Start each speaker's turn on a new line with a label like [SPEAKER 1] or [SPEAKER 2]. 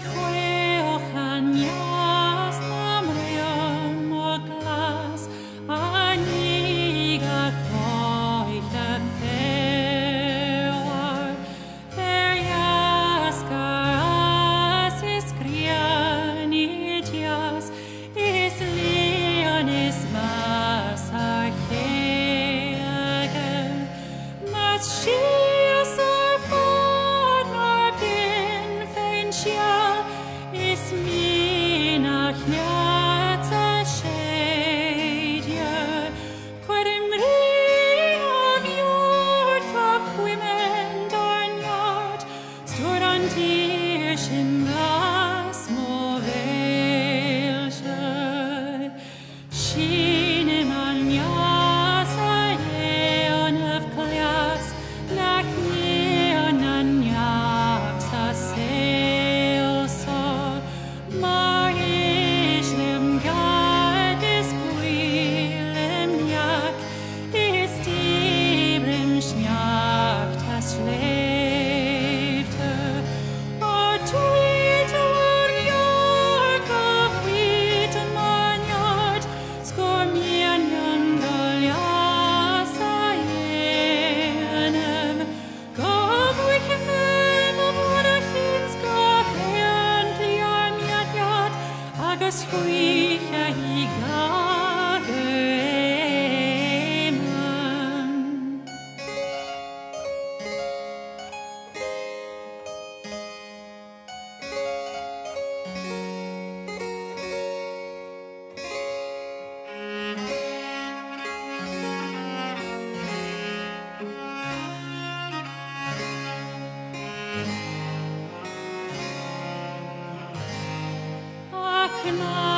[SPEAKER 1] chwech tiers in Agus chwych a can I?